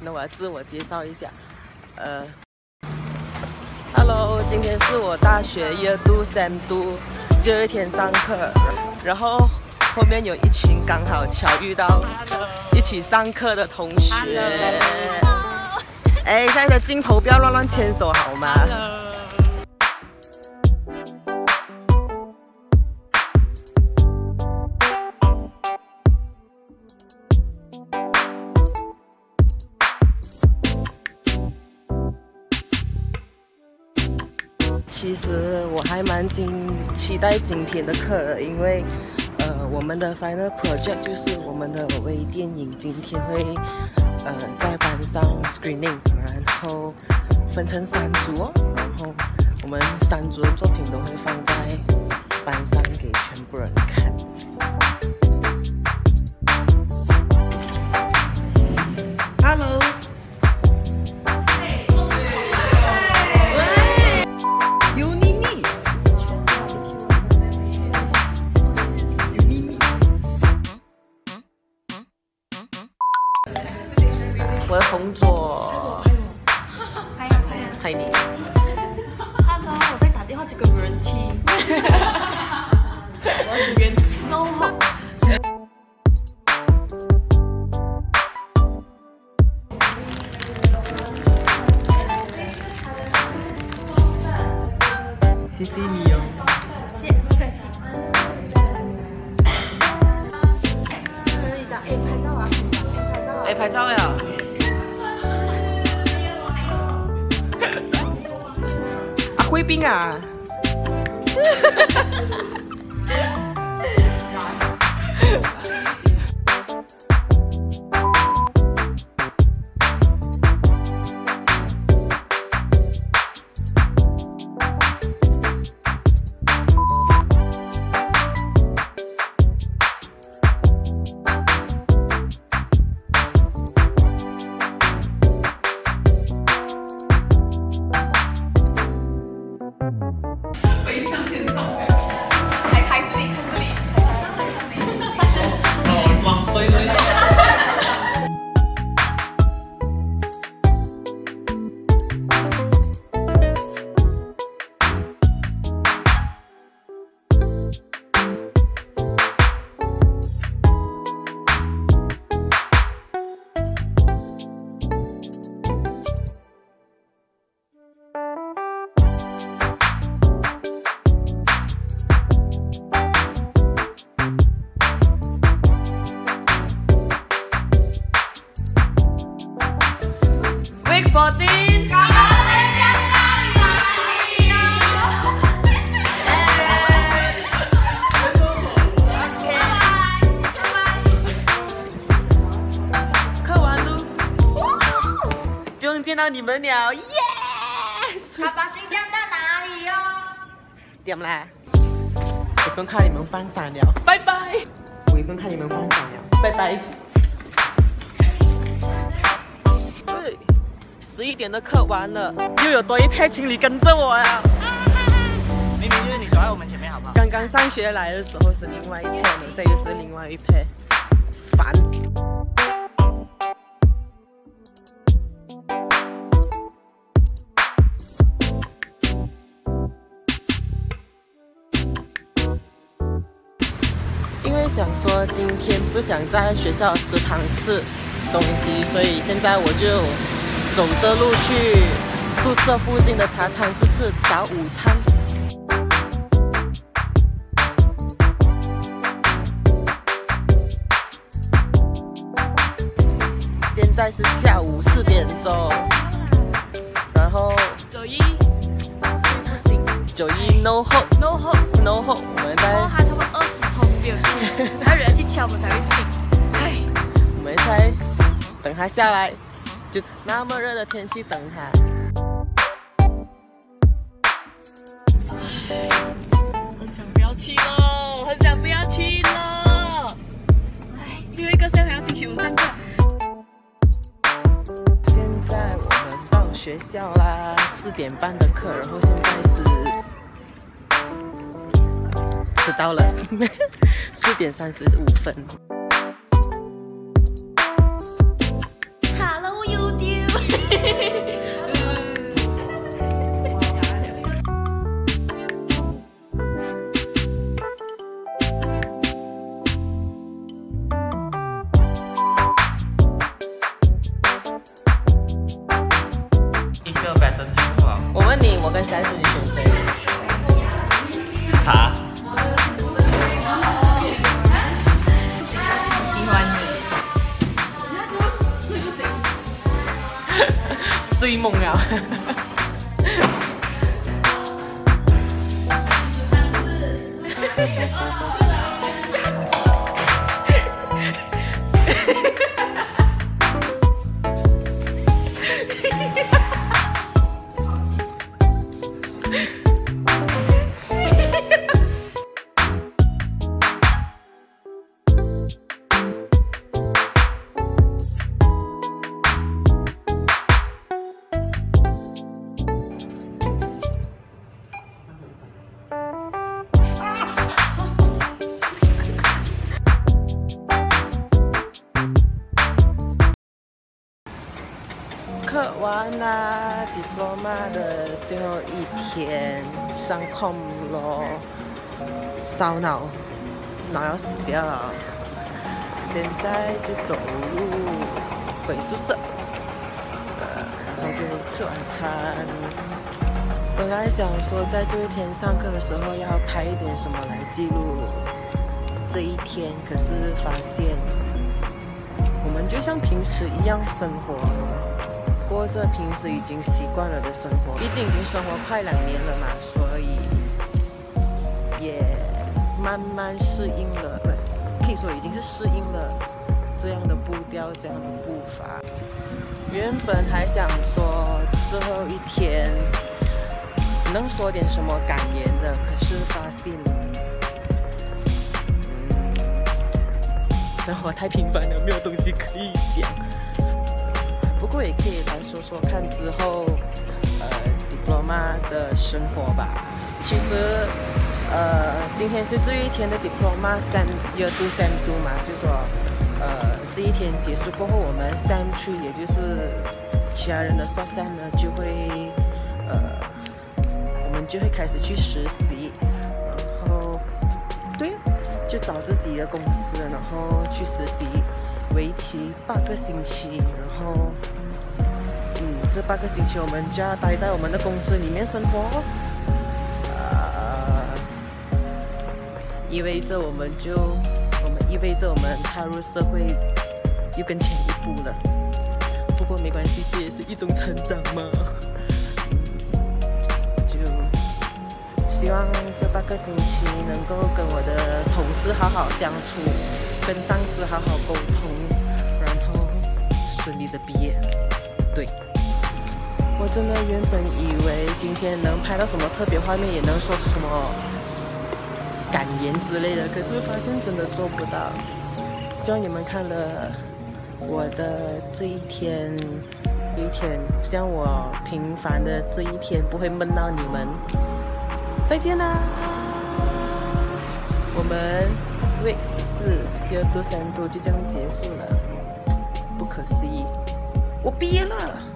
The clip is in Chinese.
那我要自我介绍一下，呃，Hello，今天是我大学 Two Sem Two 最后一天上课，然后后面有一群刚好巧遇到一起上课的同学。哎，现在的镜头不要乱乱牵手好吗？其实我还蛮今期待今天的课的，因为呃我们的 final project 就是我们的微电影，今天会呃在班上 screening，然后分成三组哦，然后我们三组的作品都会放在班上给全部人看。我的同桌，嗨你。Hello，我在打电话，结果没人听。我要组员 No Hope。谢谢你哦。谢，不客气。可以的，哎，拍照啊，哎，拍照啊。哎，拍照呀！贵宾啊！到你们了，yes！爸爸新疆到哪里哟？点啦，我不用看你们放闪了，拜拜。我也不用看你们放闪了，拜拜。对，十一点的课完了，又有多一派情侣跟着我呀。明明就是你走在我们前面，好不好？刚刚上学来的时候是另外一派，现在又是另外一派，烦。想说今天不想在学校食堂吃东西，所以现在我就走着路去宿舍附近的茶餐室吃早午餐。现在是下午四点钟，然后九一，睡不醒九一 no hope，No Hope。no hope，我们在还差不多二十通没有听，还有人去敲门才会醒。哎，我们在等他下来，就那么热的天气等他。很想不要去了，很想不要去了。哎，最后一个下还要星期五上课。现在我们到学校啦，四点半的课，然后现在是迟到了，四点三十五分。Hello YouTube。一个 b a t t 我问你，我跟三十你选谁？茶。追梦了。课 完啦，diploma 的最后一天，上空咯，烧脑，脑要死掉了。现在就走路回宿舍，呃，然后就吃晚餐。本来想说在这一天上课的时候要拍一点什么来记录这一天，可是发现我们就像平时一样生活。过着平时已经习惯了的生活，毕竟已经生活快两年了嘛，所以也慢慢适应了，可以说已经是适应了这样的步调，这样的步伐。原本还想说最后一天能说点什么感言的，可是发现，嗯，生活太平凡了，没有东西可以讲。不过也可以来说说看之后，呃，diploma 的生活吧。其实，呃，今天是这一天的 diploma 三 year two sem two 嘛，就说，呃，这一天结束过后，我们 sem three 也就是其他人的 s o sem 呢，就会，呃，我们就会开始去实习，然后，对，就找自己的公司，然后去实习。为期八个星期，然后，这八个星期我们就要待在我们的公司里面生活，呃，意味着我们就，我们意味着我们踏入社会又更前一步了。不过没关系，这也是一种成长嘛。就希望这八个星期能够跟我的同事好好相处，跟上司好好沟通。然后顺利的毕业，对我真的原本以为今天能拍到什么特别画面，也能说出什么感言之类的，可是发现真的做不到。希望你们看了我的这一天，一天像我平凡的这一天不会闷到你们。再见啦！我们 week 十四第二度、三度就这样结束了。不可思议，我毕业了。